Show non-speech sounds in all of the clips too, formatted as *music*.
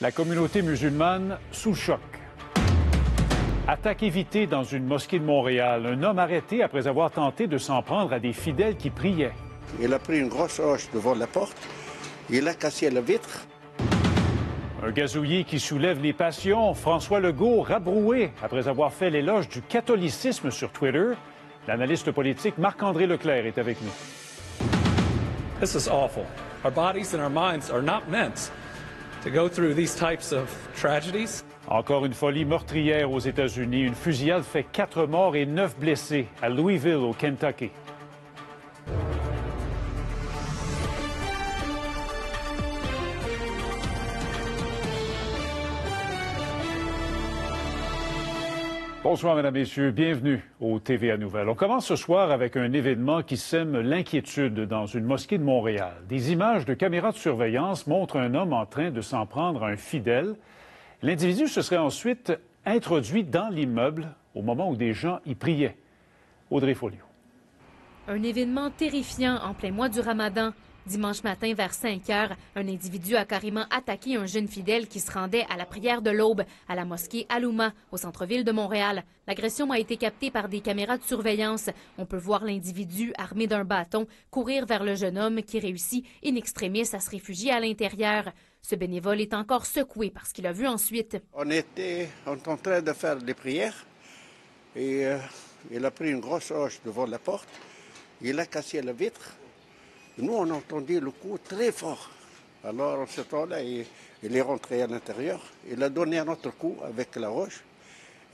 La communauté musulmane sous choc. Attaque évitée dans une mosquée de Montréal. Un homme arrêté après avoir tenté de s'en prendre à des fidèles qui priaient. Il a pris une grosse roche devant la porte. Il a cassé la vitre. Un gazouillis qui soulève les passions. François Legault rabroué après avoir fait l'éloge du catholicisme sur Twitter. L'analyste politique Marc-André Leclerc est avec nous. This is awful. Our bodies and our minds are not meant to go through these types of tragedies. Encore une folie meurtrière aux États-Unis. Une fusillade fait quatre morts et neuf blessés à Louisville, au Kentucky. Bonsoir, Mesdames, Messieurs. Bienvenue au TVA Nouvelles. On commence ce soir avec un événement qui sème l'inquiétude dans une mosquée de Montréal. Des images de caméras de surveillance montrent un homme en train de s'en prendre à un fidèle. L'individu se serait ensuite introduit dans l'immeuble au moment où des gens y priaient. Audrey Folio. Un événement terrifiant en plein mois du ramadan. Dimanche matin, vers 5 heures, un individu a carrément attaqué un jeune fidèle qui se rendait à la prière de l'aube à la mosquée Alouma, au centre-ville de Montréal. L'agression a été captée par des caméras de surveillance. On peut voir l'individu, armé d'un bâton, courir vers le jeune homme qui réussit in extremis à se réfugier à l'intérieur. Ce bénévole est encore secoué par ce qu'il a vu ensuite. On était en train de faire des prières et euh, il a pris une grosse roche devant la porte. Il a cassé la vitre. Nous, on a entendu le coup très fort. Alors, en ce temps-là, il, il est rentré à l'intérieur. Il a donné un autre coup avec la roche.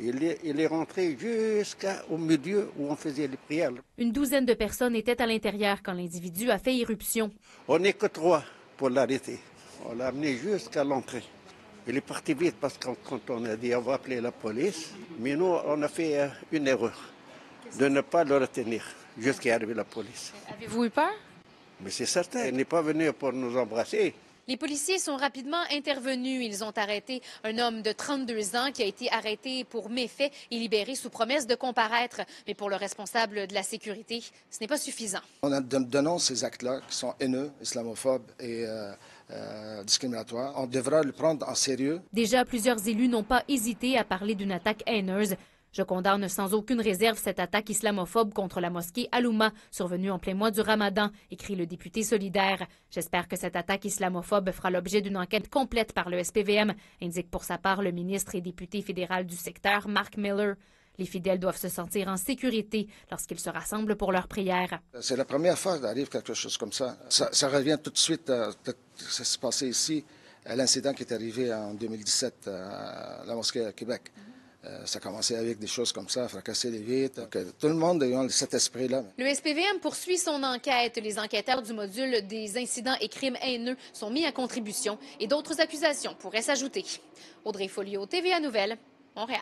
Il est, il est rentré jusqu'au milieu où on faisait les prières. Une douzaine de personnes étaient à l'intérieur quand l'individu a fait irruption. On n'est que trois pour l'arrêter. On l'a amené jusqu'à l'entrée. Il est parti vite parce que quand on a dit on va appeler la police, mais nous, on a fait euh, une erreur de ne pas le retenir jusqu'à arriver la police. Avez-vous eu peur? Mais c'est certain, il n'est pas venu pour nous embrasser. Les policiers sont rapidement intervenus. Ils ont arrêté un homme de 32 ans qui a été arrêté pour méfait et libéré sous promesse de comparaître. Mais pour le responsable de la sécurité, ce n'est pas suffisant. On dénonce ces actes-là qui sont haineux, islamophobes et euh, euh, discriminatoires. On devra le prendre en sérieux. Déjà, plusieurs élus n'ont pas hésité à parler d'une attaque haineuse. Je condamne sans aucune réserve cette attaque islamophobe contre la mosquée Alouma, survenue en plein mois du Ramadan, écrit le député solidaire. J'espère que cette attaque islamophobe fera l'objet d'une enquête complète par le SPVM, indique pour sa part le ministre et député fédéral du secteur, Mark Miller. Les fidèles doivent se sentir en sécurité lorsqu'ils se rassemblent pour leur prière. C'est la première fois d'arriver quelque chose comme ça. ça. ça revient tout de suite à ce qui s'est passé ici, à l'incident qui est arrivé en 2017 à la mosquée à Québec. Euh, ça a commencé avec des choses comme ça, fracasser les vitres, tout le monde ait cet esprit-là. Le SPVM poursuit son enquête. Les enquêteurs du module des incidents et crimes haineux sont mis à contribution et d'autres accusations pourraient s'ajouter. Audrey Folio, TVA Nouvelle, Montréal.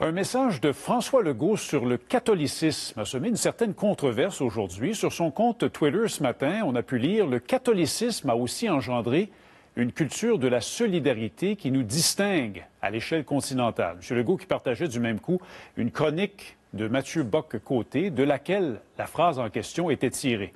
Un message de François Legault sur le catholicisme a semé une certaine controverse aujourd'hui. Sur son compte Twitter ce matin, on a pu lire Le catholicisme a aussi engendré une culture de la solidarité qui nous distingue à l'échelle continentale. M. Legault qui partageait du même coup une chronique de Mathieu Bock-Côté, de laquelle la phrase en question était tirée.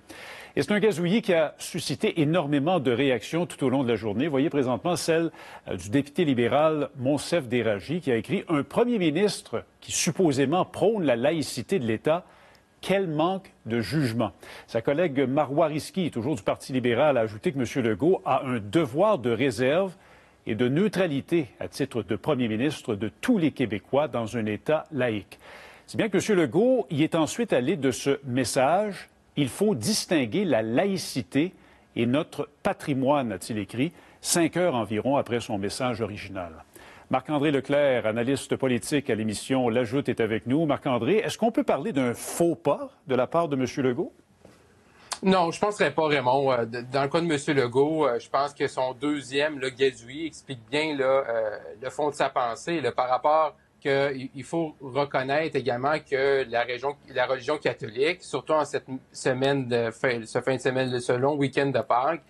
Et c'est un gazouillis qui a suscité énormément de réactions tout au long de la journée. Voyez présentement celle euh, du député libéral Monsef Déragi qui a écrit Un premier ministre qui supposément prône la laïcité de l'État quel manque de jugement. Sa collègue Marois Risky, toujours du Parti libéral, a ajouté que M. Legault a un devoir de réserve et de neutralité à titre de premier ministre de tous les Québécois dans un État laïque. C'est bien que M. Legault y est ensuite allé de ce message. Il faut distinguer la laïcité et notre patrimoine, a-t-il écrit, cinq heures environ après son message original. Marc-André Leclerc, analyste politique à l'émission L'Ajoute est avec nous. Marc-André, est-ce qu'on peut parler d'un faux pas de la part de M. Legault? Non, je ne penserais pas, Raymond. Euh, dans le cas de M. Legault, euh, je pense que son deuxième, le Gazouille, explique bien euh, le fond de sa pensée là, par rapport qu'il faut reconnaître également que la, région, la religion catholique, surtout en cette semaine de fin, ce fin de semaine, ce long week-end de Pâques,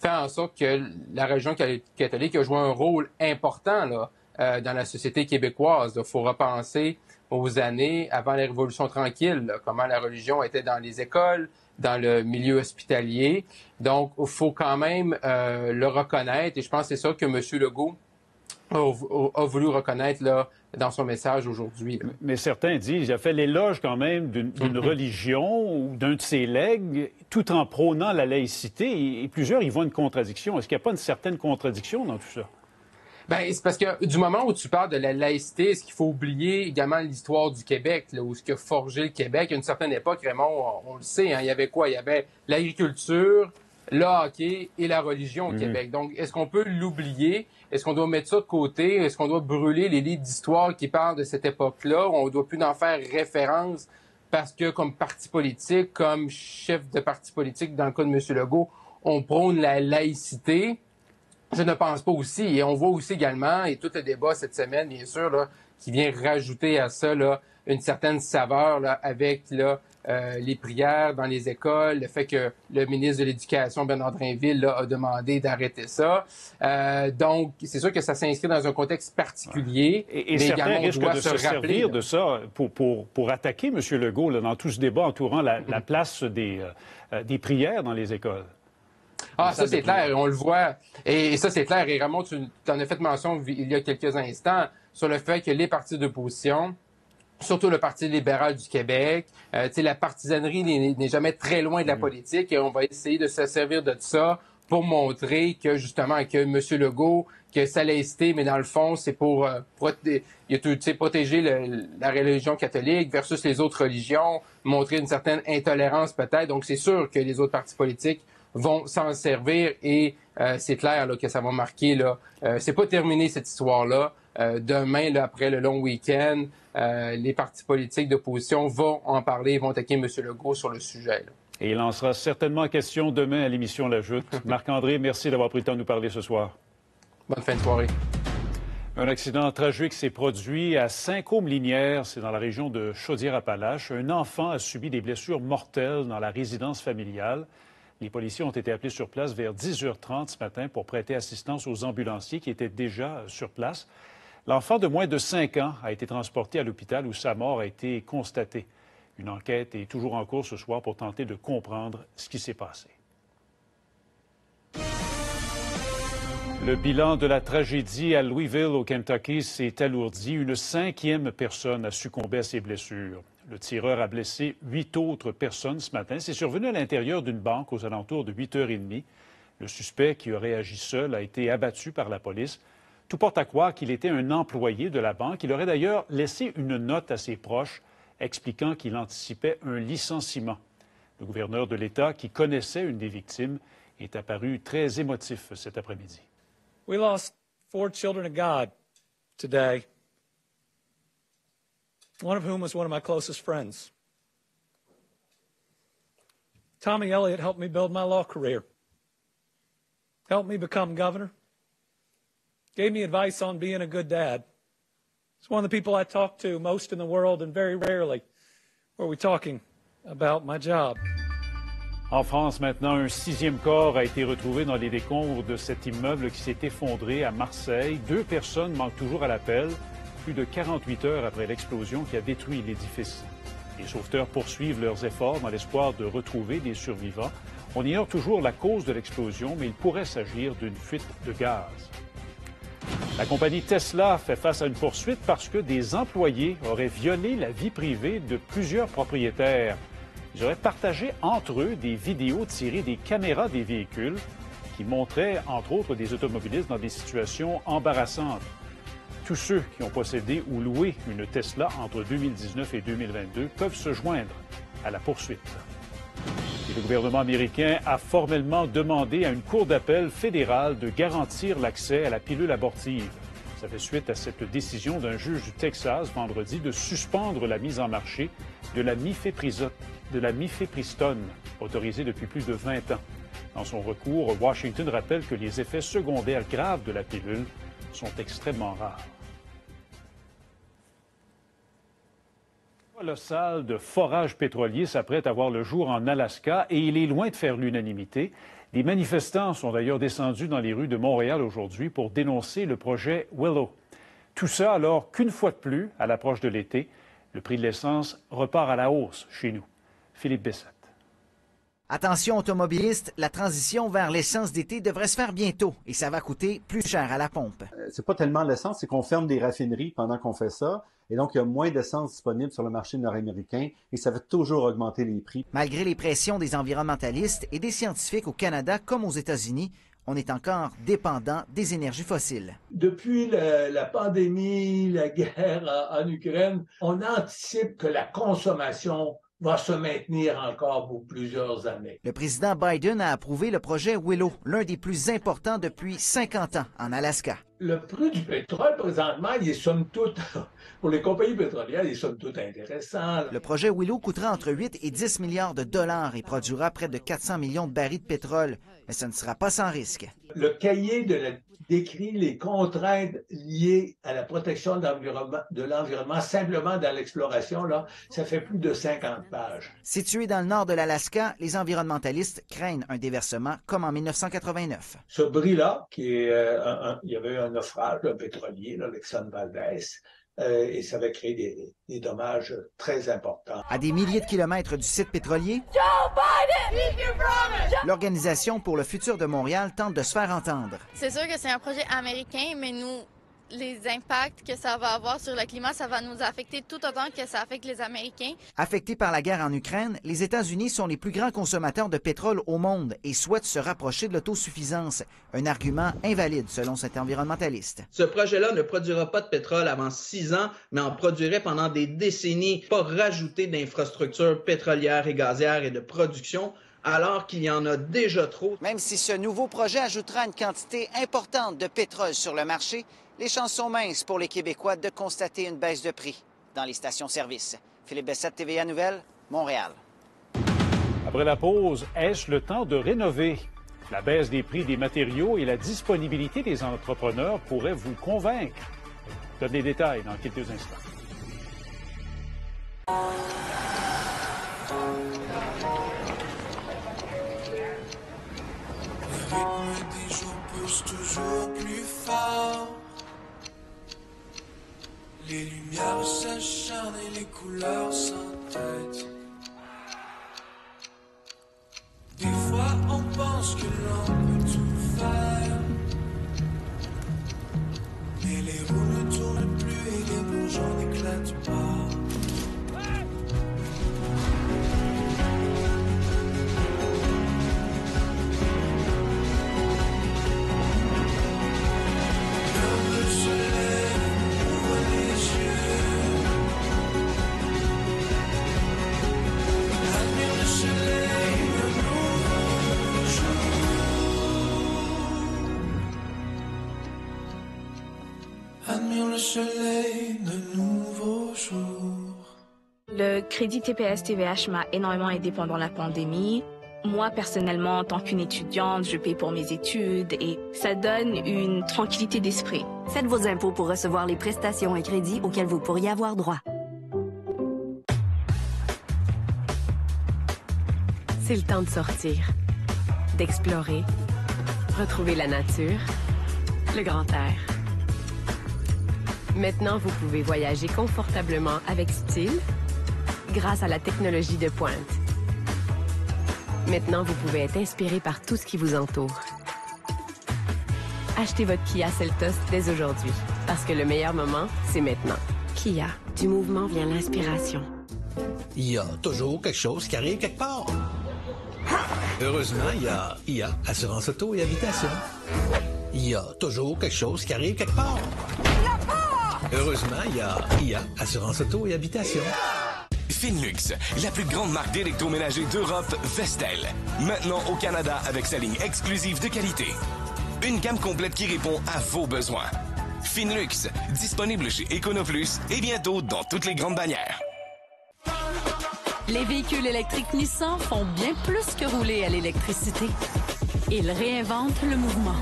fait en sorte que la religion catholique a joué un rôle important là, euh, dans la société québécoise. Il faut repenser aux années avant la Révolution tranquille, comment la religion était dans les écoles, dans le milieu hospitalier. Donc, il faut quand même euh, le reconnaître et je pense que c'est ça que M. Legault a, voulu reconnaître là, dans son message aujourd'hui. Mais certains disent qu'il a fait l'éloge quand même d'une mm-hmm. religion ou d'un de ses legs, tout en prônant la laïcité. Et, plusieurs y voient une contradiction. Est-ce qu'il n'y a pas une certaine contradiction dans tout ça? Ben, c'est parce que du moment où tu parles de la laïcité, est-ce qu'il faut oublier également l'histoire du Québec, là, où ce qui a forgé le Québec? À une certaine époque, Raymond, on, le sait, hein, il y avait quoi? Il y avait l'agriculture, le hockey et la religion au mm-hmm. Québec. Donc, est-ce qu'on peut l'oublier? Est-ce qu'on doit mettre ça de côté? Est-ce qu'on doit brûler les livres d'histoire qui parlent de cette époque-là? On ne doit plus en faire référence parce que comme parti politique, comme chef de parti politique, dans le cas de M. Legault, on prône la laïcité? Je ne pense pas aussi. Et on voit aussi également, et tout le débat cette semaine, bien sûr, là, qui vient rajouter à ça là, une certaine saveur là, avec là, euh, les prières dans les écoles, le fait que le ministre de l'Éducation, Bernard Drinville, a demandé d'arrêter ça. Euh, donc, c'est sûr que ça s'inscrit dans un contexte particulier. Et, et mais certains risquent de se, servir de ça pour, pour, pour attaquer M. Legault là, dans tout ce débat entourant la, la place des, euh, des prières dans les écoles. Ah, ça, c'est clair, on le voit. Et, ça, c'est clair. Et Ramon, tu en as fait mention il y a quelques instants sur le fait que les partis d'opposition surtout le Parti libéral du Québec. Euh, la partisanerie n'est jamais très loin de la mm. politique et on va essayer de se servir de ça pour montrer que justement que M. Legault, que sa laïcité, mais dans le fond, c'est pour euh, protéger la religion catholique versus les autres religions, montrer une certaine intolérance peut-être. Donc c'est sûr que les autres partis politiques vont s'en servir et euh, c'est clair là, que ça va marquer. Là, euh, c'est pas terminé cette histoire-là. Euh, demain, là, après le long week-end, euh, les partis politiques d'opposition vont en parler, vont attaquer M. Legault sur le sujet. Et il en sera certainement question demain à l'émission La Joute. *laughs* Marc-André, merci d'avoir pris le temps de nous parler ce soir. Bonne fin de soirée. Un accident tragique s'est produit à Saint-Côme-Linière, c'est dans la région de Chaudière-Appalaches. Un enfant a subi des blessures mortelles dans la résidence familiale. Les policiers ont été appelés sur place vers 10h30 ce matin pour prêter assistance aux ambulanciers qui étaient déjà sur place. L'enfant de moins de 5 ans a été transporté à l'hôpital où sa mort a été constatée. Une enquête est toujours en cours ce soir pour tenter de comprendre ce qui s'est passé. Le bilan de la tragédie à Louisville, au Kentucky, s'est alourdi. Une cinquième personne a succombé à ses blessures. Le tireur a blessé huit autres personnes ce matin. C'est survenu à l'intérieur d'une banque aux alentours de 8h30. Le suspect, qui aurait agi seul, a été abattu par la police. Tout porte à croire qu'il était un employé de la banque. Il aurait d'ailleurs laissé une note à ses proches expliquant qu'il anticipait un licenciement. Le gouverneur de l'État, qui connaissait une des victimes, est apparu très émotif cet après-midi. We lost four children of God today, one of whom was one of my closest friends. Tommy Elliott helped me build my law career, helped me become governor, gave me advice on being a good dad. It's one of the people I talk to most in the world, and very rarely were we talking about my job. En France, maintenant, un sixième corps a été retrouvé dans les décombres de cet immeuble qui s'est effondré à Marseille. Deux personnes manquent toujours à l'appel, plus de 48 heures après l'explosion qui a détruit l'édifice. Les sauveteurs poursuivent leurs efforts dans l'espoir de retrouver des survivants. On ignore toujours la cause de l'explosion, mais il pourrait s'agir d'une fuite de gaz. La compagnie Tesla fait face à une poursuite parce que des employés auraient violé la vie privée de plusieurs propriétaires. Ils auraient partagé entre eux des vidéos tirées des caméras des véhicules qui montraient, entre autres, des automobilistes dans des situations embarrassantes. Tous ceux qui ont possédé ou loué une Tesla entre 2019 et 2022 peuvent se joindre à la poursuite le gouvernement américain a formellement demandé à une cour d'appel fédérale de garantir l'accès à la pilule abortive. Ça fait suite à cette décision d'un juge du Texas vendredi de suspendre la mise en marché de la, de la mifepristone, autorisée depuis plus de 20 ans. Dans son recours, Washington rappelle que les effets secondaires graves de la pilule sont extrêmement rares. Colossal de forage pétrolier s'apprête à voir le jour en Alaska et il est loin de faire l'unanimité. Les manifestants sont d'ailleurs descendus dans les rues de Montréal aujourd'hui pour dénoncer le projet Willow. Tout ça alors qu'une fois de plus, à l'approche de l'été, le prix de l'essence repart à la hausse chez nous. Philippe Bessette. Attention automobilistes, la transition vers l'essence d'été devrait se faire bientôt et ça va coûter plus cher à la pompe. Euh, c'est pas tellement l'essence, c'est qu'on ferme des raffineries pendant qu'on fait ça. Et donc, il y a moins d'essence disponible sur le marché nord-américain et ça va toujours augmenter les prix. Malgré les pressions des environnementalistes et des scientifiques au Canada comme aux États-Unis, on est encore dépendant des énergies fossiles. Depuis la, la pandémie, la guerre en Ukraine, on anticipe que la consommation va se maintenir encore pour plusieurs années. Le président Biden a approuvé le projet Willow, l'un des plus importants depuis 50 ans en Alaska. Le prix du pétrole, présentement, il est somme toute, *laughs* pour les compagnies pétrolières, il est somme toute intéressant. Le projet Willow coûtera entre 8 et 10 milliards de dollars et produira près de 400 millions de barils de pétrole, mais ce ne sera pas sans risque. Le cahier de la décrit les contraintes liées à la protection de l'environnement simplement dans l'exploration. Là, ça fait plus de 50 pages. Situé dans le nord de l'Alaska, les environnementalistes craignent un déversement comme en 1989. Ce bris-là, qui est, euh, il y avait un naufrage un pétrolier, l'Exxon Valdez, euh, et ça va créer des, des, dommages très importants. À des milliers de kilomètres du site pétrolier, l'Organisation pour le futur de Montréal tente de se faire entendre. C'est sûr que c'est un projet américain, mais nous, les impacts que ça va avoir sur le climat, ça va nous affecter tout autant que ça affecte les Américains. Affectés par la guerre en Ukraine, les États-Unis sont les plus grands consommateurs de pétrole au monde et souhaitent se rapprocher de l'autosuffisance, un argument invalide selon cet environnementaliste. Ce projet-là ne produira pas de pétrole avant six ans, mais en produirait pendant des décennies, pas rajouter d'infrastructures pétrolières et gazières et de production alors qu'il y en a déjà trop. Même si ce nouveau projet ajoutera une quantité importante de pétrole sur le marché, les chances sont minces pour les Québécois de constater une baisse de prix dans les stations-service. Philippe Bessette, TVA Nouvelle, Montréal. Après la pause, est-ce le temps de rénover? La baisse des prix des matériaux et la disponibilité des entrepreneurs pourraient vous convaincre. Donne les détails dans quelques instants. des jours poussent toujours plus fort. Les lumières s'acharnent et les couleurs s'entêtent. Crédit TPS TVH m'a énormément aidé pendant la pandémie. Moi, personnellement, en tant qu'une étudiante, je paye pour mes études et ça donne une tranquillité d'esprit. Faites vos impôts pour recevoir les prestations et crédits auxquels vous pourriez avoir droit. C'est le temps de sortir, d'explorer, retrouver la nature, le grand air. Maintenant, vous pouvez voyager confortablement avec style grâce à la technologie de pointe. Maintenant, vous pouvez être inspiré par tout ce qui vous entoure. Achetez votre Kia Seltos dès aujourd'hui, parce que le meilleur moment, c'est maintenant. Kia, du mouvement vient l'inspiration. Il y a toujours quelque chose qui arrive quelque part. Heureusement, il y a IA, Assurance Auto et Habitation. Il y a toujours quelque chose qui arrive quelque part. Heureusement, il y a IA, Assurance Auto et Habitation. Finlux, la plus grande marque d'électroménager d'Europe, Vestel. Maintenant au Canada avec sa ligne exclusive de qualité. Une gamme complète qui répond à vos besoins. Finlux, disponible chez EconoPlus et bientôt dans toutes les grandes bannières. Les véhicules électriques Nissan font bien plus que rouler à l'électricité. Ils réinventent le mouvement,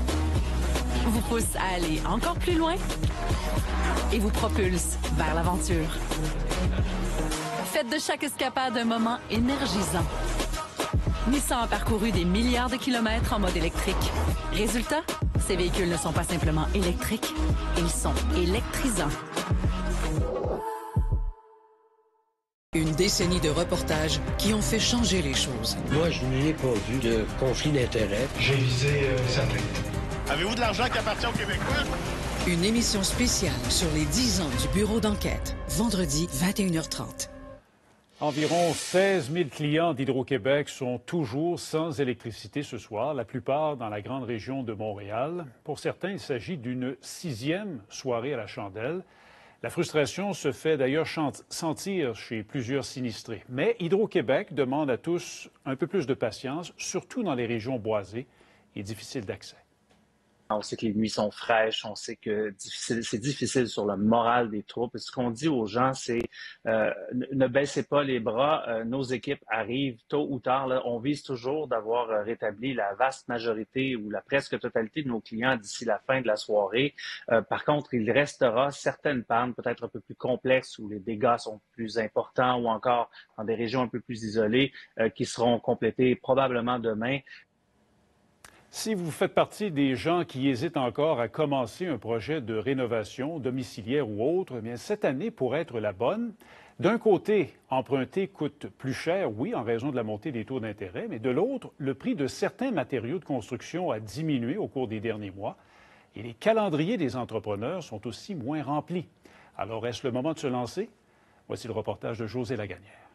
vous poussent à aller encore plus loin et vous propulse vers l'aventure. Faites de chaque escapade un moment énergisant. Nissan a parcouru des milliards de kilomètres en mode électrique. Résultat, ces véhicules ne sont pas simplement électriques, ils sont électrisants. Une décennie de reportages qui ont fait changer les choses. Moi, je n'y ai pas vu de conflit d'intérêts. J'ai visé euh, sa tête. Avez-vous de l'argent qui appartient aux Québécois? Une émission spéciale sur les 10 ans du bureau d'enquête. Vendredi, 21h30. Environ 16 000 clients d'Hydro-Québec sont toujours sans électricité ce soir, la plupart dans la grande région de Montréal. Pour certains, il s'agit d'une sixième soirée à la chandelle. La frustration se fait d'ailleurs sentir chez plusieurs sinistrés. Mais Hydro-Québec demande à tous un peu plus de patience, surtout dans les régions boisées et difficiles d'accès. On sait que les nuits sont fraîches, on sait que c'est difficile sur le moral des troupes. Ce qu'on dit aux gens, c'est euh, ne baissez pas les bras. Euh, nos équipes arrivent tôt ou tard. On vise toujours d'avoir euh, rétabli la vaste majorité ou la presque totalité de nos clients d'ici la fin de la soirée. par contre, il restera certaines pannes peut-être un peu plus complexes où les dégâts sont plus importants ou encore dans des régions un peu plus isolées qui seront complétées probablement demain. Si vous faites partie des gens qui hésitent encore à commencer un projet de rénovation domiciliaire ou autre, eh bien cette année pourrait être la bonne. D'un côté, emprunter coûte plus cher, oui, en raison de la montée des taux d'intérêt, mais de l'autre, le prix de certains matériaux de construction a diminué au cours des derniers mois et les calendriers des entrepreneurs sont aussi moins remplis. Alors, est-ce le moment de se lancer? Voici le reportage de José Lagagnère.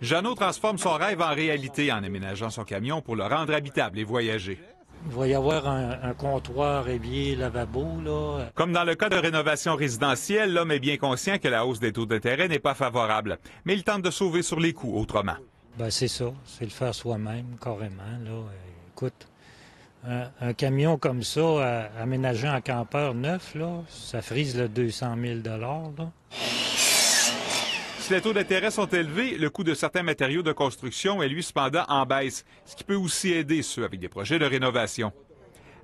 Jeannot transforme son rêve en réalité en aménageant son camion pour le rendre habitable et voyager. Il va y avoir un, comptoir, évier, lavabo. Là. Comme dans le cas de rénovation résidentielle, l'homme est bien conscient que la hausse des taux d'intérêt n'est pas favorable, mais il tente de sauver sur les coûts autrement. Ben, c'est ça, c'est le faire soi-même, carrément. Là. Écoute, un, camion comme ça, aménagé en campeur neuf, là, ça frise le 200 000 là. Si les taux d'intérêt sont élevés, le coût de certains matériaux de construction est lui cependant en baisse, ce qui peut aussi aider ceux avec des projets de rénovation.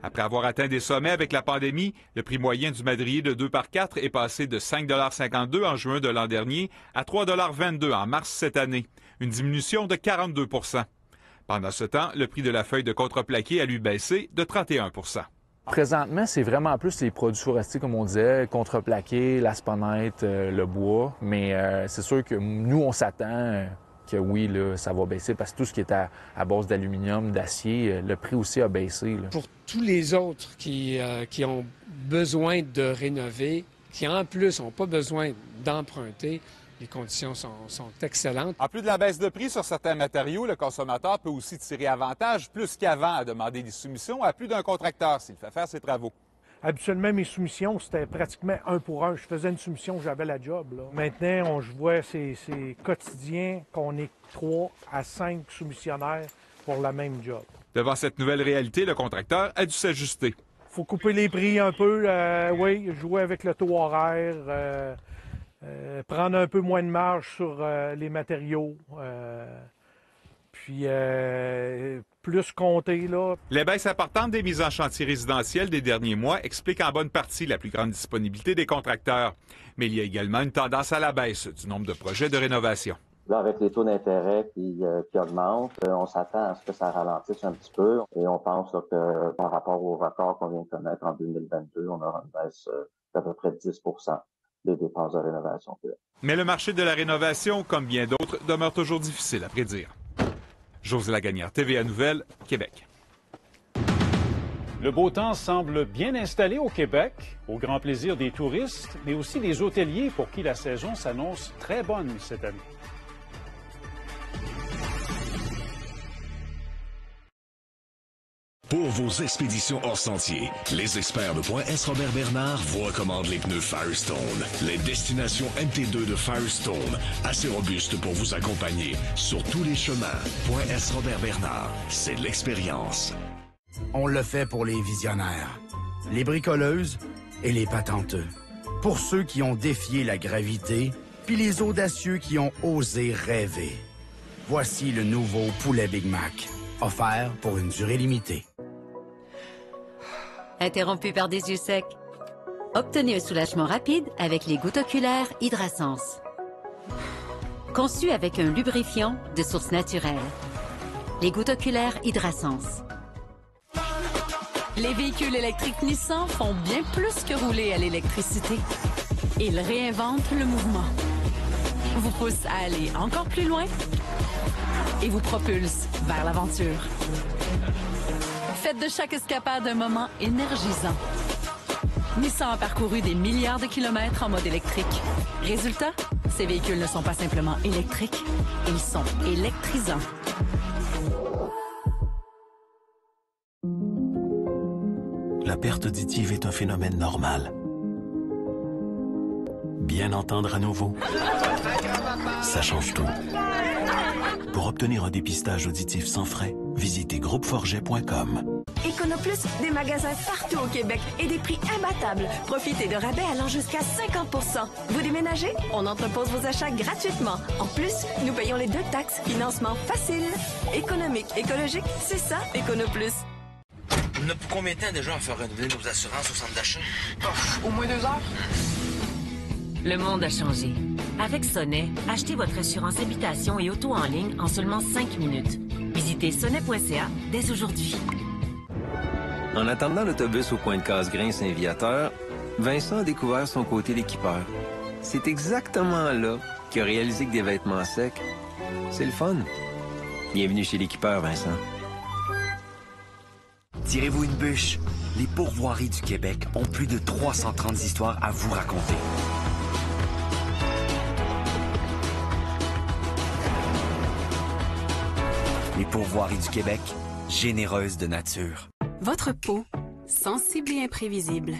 Après avoir atteint des sommets avec la pandémie, le prix moyen du madrier de 2 par 4 est passé de 5,52 en juin de l'an dernier à 3,22 en mars cette année, une diminution de 42% Pendant ce temps, le prix de la feuille de contreplaqué a lui baissé de 31 Présentement, c'est vraiment plus les produits forestiers, comme on disait, contreplaqué, l'asponite, euh, le bois. Mais euh, c'est sûr que nous, on s'attend euh, que oui, là, ça va baisser parce que tout ce qui est à, base d'aluminium, d'acier, le prix aussi a baissé. Pour tous les autres qui ont besoin de rénover, qui en plus n'ont pas besoin d'emprunter, les conditions sont, excellentes. En plus de la baisse de prix sur certains matériaux, le consommateur peut aussi tirer avantage plus qu'avant à demander des soumissions à plus d'un contracteur s'il fait faire ses travaux. Habituellement, mes soumissions, c'était pratiquement un pour un. Je faisais une soumission, j'avais la job. Maintenant, on, je vois, c'est quotidien qu'on est trois à cinq soumissionnaires pour la même job. Devant cette nouvelle réalité, le contracteur a dû s'ajuster. faut couper les prix un peu. Euh, oui, jouer avec le taux horaire. Euh, euh, prendre un peu moins de marge sur euh, les matériaux. Euh, puis plus compter là. Les baisses importantes des mises en chantier résidentielles des derniers mois expliquent en bonne partie la plus grande disponibilité des contracteurs. Mais il y a également une tendance à la baisse du nombre de projets de rénovation. Là, avec les taux d'intérêt qui, augmentent, on s'attend à ce que ça ralentisse un petit peu et on pense que par rapport au record qu'on vient de connaître en 2022, on aura une baisse d'à peu près de 10 dépenses de rénovation. Mais le marché de la rénovation, comme bien d'autres, demeure toujours difficile à prédire. José Lagagnère, TVA Nouvelle, Québec. Le beau temps semble bien installé au Québec, au grand plaisir des touristes, mais aussi des hôteliers pour qui la saison s'annonce très bonne cette année. Vos expéditions hors sentier, les experts de Point S Robert Bernard vous recommandent les pneus Firestone, les destinations MT2 de Firestone, assez robustes pour vous accompagner sur tous les chemins. Point S Robert Bernard, c'est l'expérience. On le fait pour les visionnaires, les bricoleuses et les patenteux. Pour ceux qui ont défié la gravité, puis les audacieux qui ont osé rêver. Voici le nouveau poulet Big Mac, offert pour une durée limitée. Interrompu par des yeux secs. Obtenez un soulagement rapide avec les gouttes oculaires Hydrasense. Conçu avec un lubrifiant de source naturelle. Les gouttes oculaires Hydrasense. Les véhicules électriques Nissan font bien plus que rouler à l'électricité. Ils réinventent le mouvement vous pousse à aller encore plus loin et vous propulse vers l'aventure. Faites de chaque escapade un moment énergisant. Nissan a parcouru des milliards de kilomètres en mode électrique. Résultat, ces véhicules ne sont pas simplement électriques, ils sont électrisants. La perte auditive est un phénomène normal. Bien entendre à nouveau, ça change tout. Pour obtenir un dépistage auditif sans frais, visitez groupeforget.com. Econoplus, des magasins partout au Québec et des prix imbattables. Profitez de rabais allant jusqu'à 50% Vous déménagez? On entrepose vos achats gratuitement. En plus, nous payons les deux taxes. Financement facile. Économique, écologique, c'est ça, Econoplus. On a pour combien de temps déjà à faire renouveler nos assurances au centre d'achat? au moins deux heures. Le monde a changé. Avec Sonnet, achetez votre assurance habitation et auto en ligne en seulement 5 minutes. Visitez sonnet.ca dès aujourd'hui. En attendant l'autobus au coin de Casse-Grain Saint-Viateur, Vincent a découvert son côté d'équipeur. C'est exactement là qu'il a réalisé que des vêtements secs, c'est le fun. Bienvenue chez l'équipeur, Vincent. Tirez-vous une bûche? Les pourvoiries du Québec ont plus de 330 histoires à vous raconter. Les pourvoiries du Québec, généreuses de nature. Votre peau, sensible et imprévisible.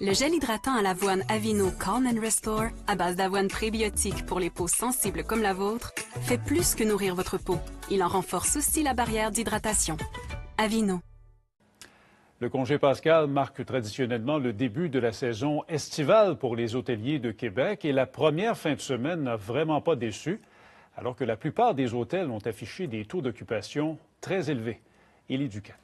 Le gel hydratant à l'avoine Avino Calm and Restore, à base d'avoine prébiotique pour les peaux sensibles comme la vôtre, fait plus que nourrir votre peau. Il en renforce aussi la barrière d'hydratation. Avino. Le congé pascal marque traditionnellement le début de la saison estivale pour les hôteliers de Québec et la première fin de semaine n'a vraiment pas déçu, alors que la plupart des hôtels ont affiché des taux d'occupation très élevés. Élie Duquette.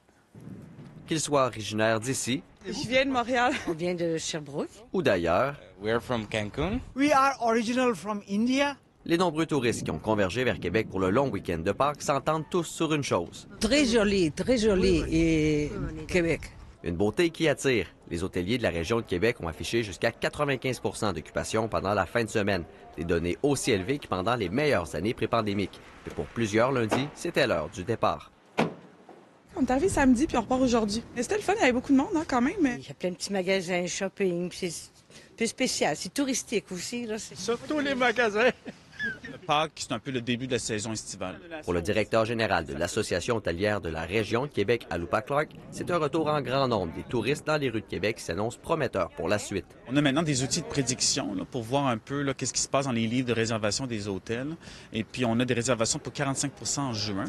Qu'ils soient originaires d'ici Je viens de Montréal. On vient de Sherbrooke. ou d'ailleurs, We're from Cancun. We are original from India. les nombreux touristes qui ont convergé vers Québec pour le long week-end de Pâques s'entendent tous sur une chose. Très joli, très joli. Et Québec. Une beauté qui attire. Les hôteliers de la région de Québec ont affiché jusqu'à 95% d'occupation pendant la fin de semaine. Des données aussi élevées que pendant les meilleures années pré-pandémiques. Et pour plusieurs lundi, c'était l'heure du départ. On est arrivé samedi puis on repart aujourd'hui. Mais c'était le fun, il y avait beaucoup de monde hein, quand même. Mais... Il y a plein de petits magasins, shopping. puis C'est plus spécial. C'est touristique aussi. Là. Surtout les magasins. Le Pâques, c'est un peu le début de la saison estivale. Pour le directeur général de l'Association hôtelière de la région de Québec, Aloupa Clark, c'est un retour en grand nombre des touristes dans les rues de Québec qui s'annonce prometteur pour la suite. On a maintenant des outils de prédiction là, pour voir un peu qu'est-ce qui se passe dans les livres de réservation des hôtels. Et puis, on a des réservations pour 45% en juin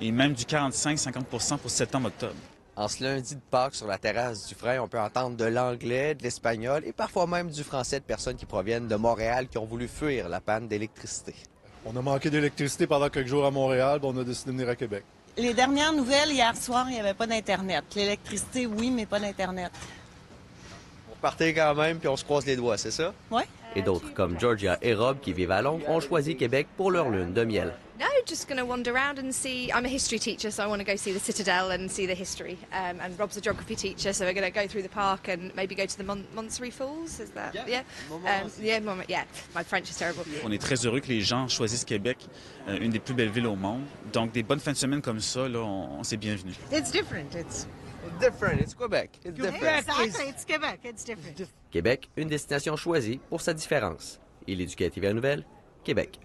et même du 45-50 pour septembre-octobre. En ce lundi de Pâques sur la terrasse du Frein, on peut entendre de l'anglais, de l'espagnol et parfois même du français de personnes qui proviennent de Montréal qui ont voulu fuir la panne d'électricité. On a manqué d'électricité pendant quelques jours à Montréal, puis on a décidé de venir à Québec. Les dernières nouvelles, hier soir, il n'y avait pas d'Internet. L'électricité, oui, mais pas d'Internet. On partait quand même puis on se croise les doigts, c'est ça? Oui. Et d'autres comme Georgia et Rob qui vivent à Londres ont choisi Québec pour leur lune de miel. No, just going to wander around and see. I'm a history teacher, so I want to go see the Citadel and see the history. Um, and Rob's a geography teacher, so we're going to go through the park and maybe go to the Mon- Falls. Is that yeah? Um, yeah, Mom- yeah. My French is terrible. On est très heureux que les gens choisissent Québec, euh, une des plus belles villes au monde. Donc, des bonnes fins de semaine comme ça, là, on, on s'est bienvenus. It's different. It's different. It's Quebec. It's Exactly. It's Quebec. It's different. Québec, une destination choisie pour sa différence. Il éducative à Nouvelle, Québec.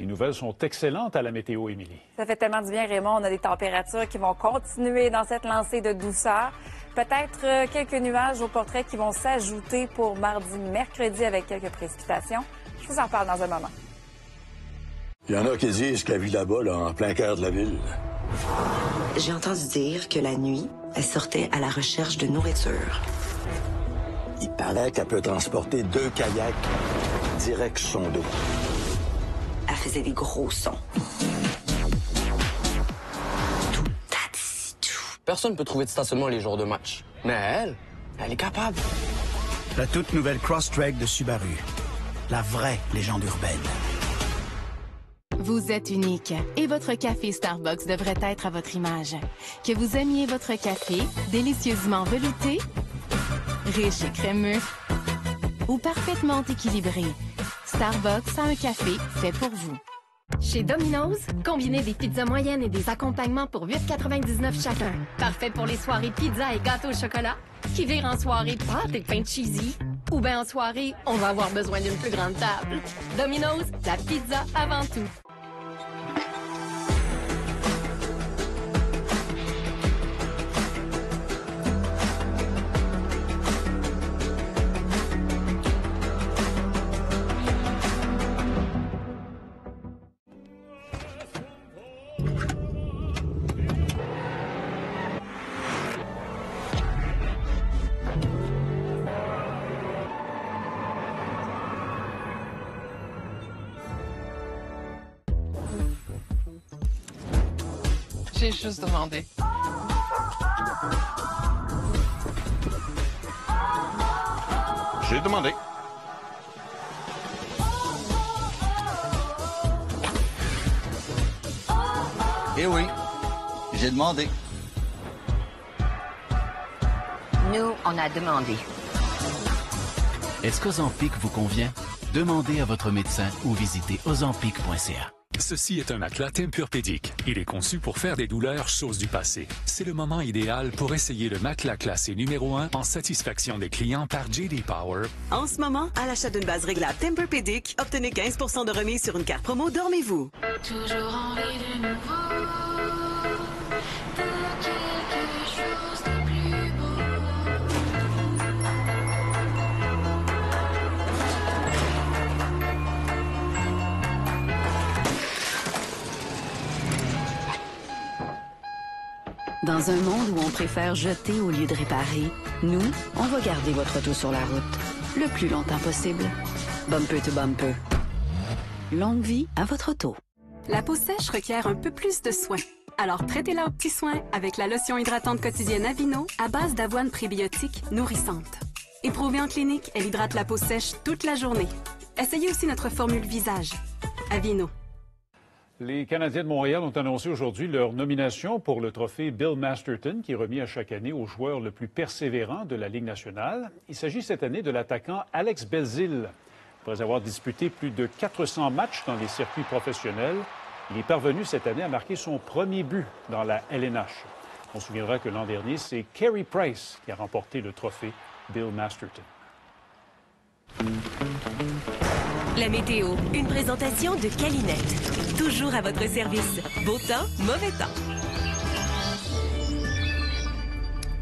Les nouvelles sont excellentes à la météo, Émilie. Ça fait tellement du bien, Raymond. On a des températures qui vont continuer dans cette lancée de douceur. Peut-être euh, quelques nuages au portrait qui vont s'ajouter pour mardi, mercredi avec quelques précipitations. Je vous en parle dans un moment. Il y en a qui disent qu'elle vit là-bas, là, en plein cœur de la ville. J'ai entendu dire que la nuit, elle sortait à la recherche de nourriture. Il paraît qu'elle peut transporter deux kayaks direct sur son dos. Faisait des gros sons. Personne ne peut trouver de stationnement les jours de match. Mais elle, elle est capable. La toute nouvelle Crosstrek de Subaru. La vraie légende urbaine. Vous êtes unique et votre café Starbucks devrait être à votre image. Que vous aimiez votre café délicieusement velouté, riche et crémeux ou parfaitement équilibré, Starbucks a un café fait pour vous. Chez Domino's, combinez des pizzas moyennes et des accompagnements pour 8,99 chacun. Parfait pour les soirées pizza et gâteau au chocolat, qui virent en soirée pâte et pain cheesy. Ou bien en soirée, on va avoir besoin d'une plus grande table. Domino's, la pizza avant tout. J'ai juste demandé. J'ai demandé. Eh oui, j'ai demandé. Nous, on a demandé. Est-ce qu'Ozempic vous convient? Demandez à votre médecin ou visitez ozempic.ca. Ceci est un matelas Tempur-Pédic. Il est conçu pour faire des douleurs choses du passé. C'est le moment idéal pour essayer le matelas classé numéro 1 en satisfaction des clients par JD Power. En ce moment, à l'achat d'une base réglable Tempur-Pédic, obtenez 15 de remise sur une carte promo Dormez-vous. Toujours envie de nouveau. Dans un monde où on préfère jeter au lieu de réparer, nous, on va garder votre auto sur la route le plus longtemps possible. Bumper to bumper. Longue vie à votre auto. La peau sèche requiert un peu plus de soins. Alors prêtez-la aux petits soins avec la lotion hydratante quotidienne Avino à base d'avoine prébiotique nourrissante. Éprouvée en clinique, elle hydrate la peau sèche toute la journée. Essayez aussi notre formule visage. Avino. Les Canadiens de Montréal ont annoncé aujourd'hui leur nomination pour le trophée Bill Masterton, qui est remis à chaque année au joueur le plus persévérant de la Ligue nationale. Il s'agit cette année de l'attaquant Alex Belzil. Après avoir disputé plus de 400 matchs dans les circuits professionnels, il est parvenu cette année à marquer son premier but dans la LNH. On se souviendra que l'an dernier, c'est Carey Price qui a remporté le trophée Bill Masterton. La météo, une présentation de Calinette. Toujours à votre service. Beau temps, mauvais temps.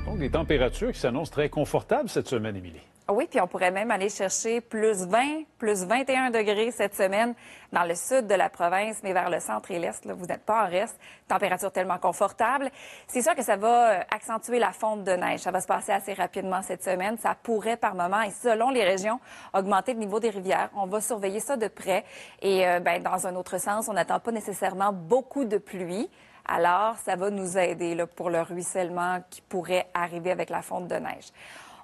Donc, des températures qui s'annoncent très confortables cette semaine, Émilie. Oui, puis on pourrait même aller chercher plus 20, plus 21 degrés cette semaine dans le sud de la province, mais vers le centre et l'est, vous n'êtes pas en reste. Température tellement confortable. C'est sûr que ça va euh, accentuer la fonte de neige. Ça va se passer assez rapidement cette semaine. Ça pourrait par moment, et selon les régions, augmenter le niveau des rivières. On va surveiller ça de près. Et euh, ben, dans un autre sens, on n'attend pas nécessairement beaucoup de pluie. Alors, ça va nous aider là, pour le ruissellement qui pourrait arriver avec la fonte de neige.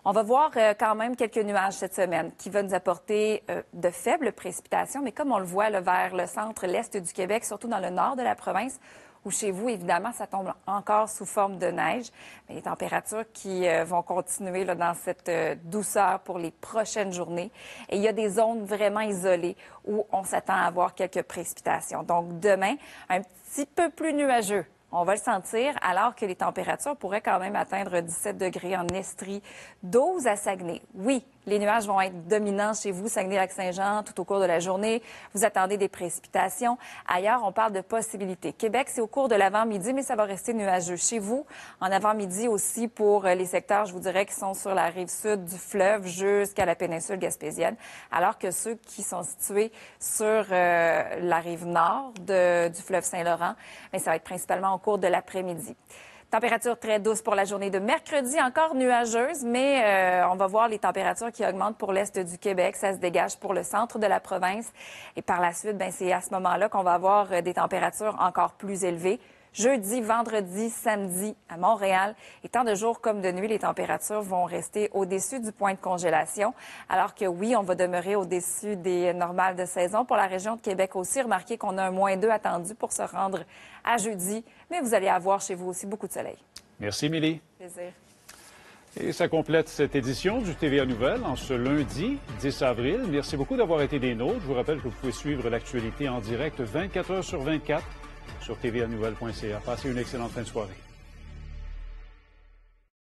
On va voir euh, quand même quelques nuages cette semaine qui vont nous apporter euh, de faibles précipitations, mais comme on le voit là, vers le centre, l'est du Québec, surtout dans le nord de la province, où chez vous, évidemment, ça tombe encore sous forme de neige. Mais les températures qui euh, vont continuer là, dans cette euh, douceur pour les prochaines journées. Et il y a des zones vraiment isolées où on s'attend à avoir quelques précipitations. Donc demain, un petit peu plus nuageux. On va le sentir, alors que les températures pourraient quand même atteindre 17 degrés en Estrie, 12 à Saguenay. Oui, les nuages vont être dominants chez vous, Saguenay-Lac-Saint-Jean, tout au cours de la journée. Vous attendez des précipitations. Ailleurs, on parle de possibilités. Québec, c'est au cours de l'avant-midi, mais ça va rester nuageux. Chez vous, en avant-midi aussi pour euh, les secteurs, je vous dirais, qui sont sur la rive sud du fleuve jusqu'à la péninsule gaspésienne, alors que ceux qui sont situés sur euh, la rive nord du fleuve Saint-Laurent, ça va être principalement au cours de l'après-midi. Température très douce pour la journée de mercredi, encore nuageuse, mais euh, on va voir les températures qui augmentent pour l'est du Québec. Ça se dégage pour le centre de la province. Et par la suite, ben, c'est à ce moment-là qu'on va avoir euh, des températures encore plus élevées. Jeudi, vendredi, samedi à Montréal. Et tant de jours comme de nuit, les températures vont rester au-dessus du point de congélation. Alors que oui, on va demeurer au-dessus des normales de saison. Pour la région de Québec aussi, remarquez qu'on a un moins 2 attendu pour se rendre à jeudi. Mais vous allez avoir chez vous aussi beaucoup de soleil. Merci, Émilie. Plaisir. Et ça complète cette édition du TVA Nouvelle en ce lundi 10 avril. Merci beaucoup d'avoir été des nôtres. Je vous rappelle que vous pouvez suivre l'actualité en direct 24 heures sur 24 sur tvanouvelle.ca. Passez une excellente fin de soirée.